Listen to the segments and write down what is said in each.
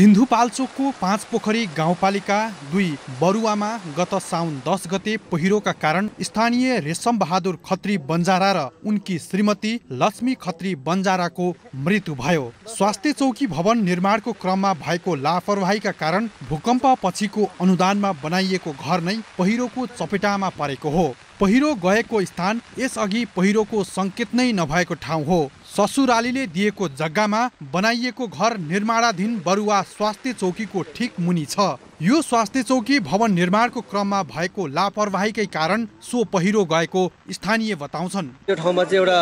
सिन्धुपाल्चोकको पाँच पोखरी गाउँपालिका दुई बरुवामा गत साउन दस गते पहिरोका कारण स्थानीय रेशम बहादुर खत्री बन्जारा र उनकी श्रीमती लक्ष्मी खत्री बन्जाराको मृत्यु भयो। स्वास्थ्य चौकी भवन निर्माणको क्रममा भएको लापरवाहीका कारण भूकम्प पछिको अनुदानमा बनाइएको घर नै पहिरोको चपेटामा परेको हो। पहिरो गएको स्थान यसअघि पहिरोको सङ्केत नै नभएको ठाउँ हो। ससुरालीले दिएको जग्गामा बनाइएको घर निर्माणाधीन बरुवा स्वास्थ्य चौकीको ठिक मुनि छ। यो स्वास्थ्य चौकी भवन निर्माणको क्रममा भएको लापरवाहीकै कारण सो पहिरो गएको स्थानीय बताउँछन्। त्यो ठाउँमा चाहिँ एउटा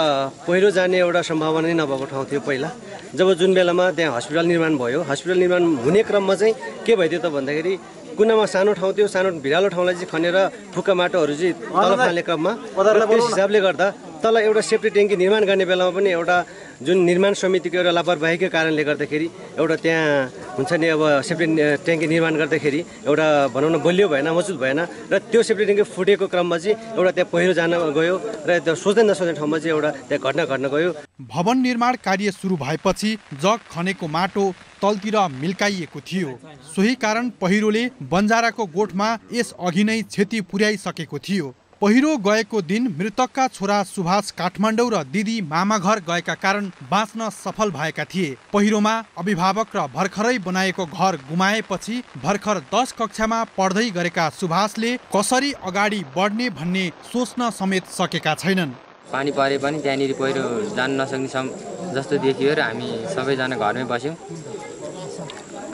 पहिरो जाने एउटा सम्भावना नै नभएको ठाउँ थियो पहिला। जब जुन बेलामा त्यहाँ हस्पिटल निर्माण भयो हस्पिटल निर्माण हुने क्रममा चाहिँ के भइदियो त भन्दाखेरि कुनामा सानो ठाउँ थियो सानो भिरालो ठाउँलाई चाहिँ खनेर फुक्का माटोहरू चाहिँ तल फाल्ने क्रममा त्यस हिसाबले गर्दा तल एउटा सेफ्टी ट्याङ्की निर्माण गर्ने बेलामा पनि एउटा जुन निर्माण समितिको एउटा लापरवाहीको कारणले गर्दाखेरि एउटा त्यहाँ हुन्छ नि अब सेफ्टी ट्याङ्की निर्माण गर्दाखेरि एउटा भनौँ न बलियो भएन मजबुत भएन र त्यो सेफ्टी ट्याङ्की फुटेको क्रममा चाहिँ एउटा त्यहाँ पहिरो जान गयो र त्यो सोच्दै नसोच्ने ठाउँमा चाहिँ एउटा त्यहाँ घटना घट्न गयो। भवन निर्माण कार्य सुरु भएपछि जग खनेको माटो तलतिर मिल्काइएको थियो। सोही कारण पहिरोले बन्जाराको गोठमा यस अघि नै क्षति पुर्याइसकेको थियो। पहिरो गएको दिन मृतकका छोरा सुभाष काठमाडौँ र दिदी मामा घर गएका कारण बाँच्न सफल भएका थिए। पहिरोमा अभिभावक र भर्खरै बनाएको घर गुमाएपछि भर्खर दस कक्षामा पढ्दै गरेका सुभाषले कसरी अगाडि बढ्ने भन्ने सोच्न समेत सकेका छैनन्। पानी परे पनि त्यहाँनिर पहिरो जान नसक्ने जस्तो देखियो र हामी सबैजना घरमै बस्यौँ।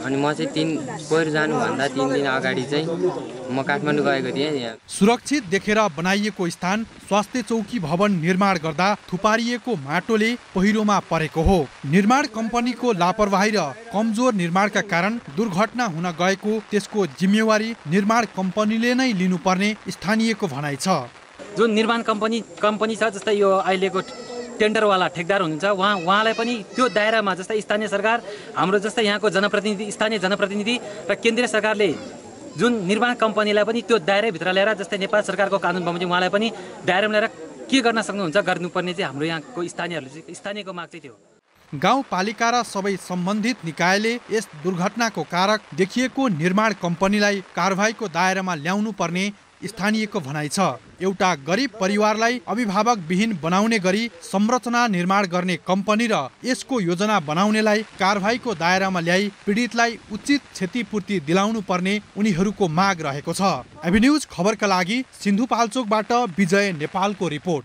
अनि म चाहिँ तिन पहिरो जानुभन्दा तिन दिन अगाडि चाहिँ म काठमाडौँ गएको थिएँ सुरक्षित देखेर बनाइएको स्थान स्वास्थ्य चौकी भवन निर्माण गर्दा थुपारिएको माटोले पहिरोमा परेको हो। निर्माण कम्पनीको लापरवाही र कमजोर निर्माणका कारण दुर्घटना हुन गएको त्यसको जिम्मेवारी निर्माण कम्पनीले नै लिनुपर्ने स्थानीयको भनाइ छ। जुन निर्माण कम्पनी कम्पनी छ जस्तै यो अहिलेको टेन्डरवाला ठेकदार हुनुहुन्छ उहाँ उहाँलाई पनि त्यो दायरामा जस्तै स्थानीय सरकार हाम्रो जस्तै यहाँको जनप्रतिनिधि स्थानीय जनप्रतिनिधि र केन्द्रीय सरकारले जुन निर्माण कम्पनीलाई पनि त्यो दायराभित्र ल्याएर जस्तै नेपाल सरकारको कानुन बमोजिम उहाँलाई पनि दायरामा ल्याएर के गर्न सक्नुहुन्छ गर्नुपर्ने चाहिँ हाम्रो यहाँको स्थानीयहरूले स्थानीयको माग चाहिँ थियो गाउँपालिका र सबै सम्बन्धित निकायले यस दुर्घटनाको कारक देखिएको निर्माण कम्पनीलाई कारवाहीको दायरामा ल्याउनु पर्ने स्थानीयको भनाइ छ। एउटा गरिब परिवारलाई अभिभावक विहीन बनाउने गरी संरचना निर्माण गर्ने कम्पनी र यसको योजना बनाउनेलाई कारवाहीको दायरामा ल्याई पीडितलाई उचित क्षतिपूर्ति दिलाउनु पर्ने उनीहरूको माग रहेको छ। एभिन्युज खबरका लागि सिन्धुपाल्चोकबाट विजय नेपालको रिपोर्ट।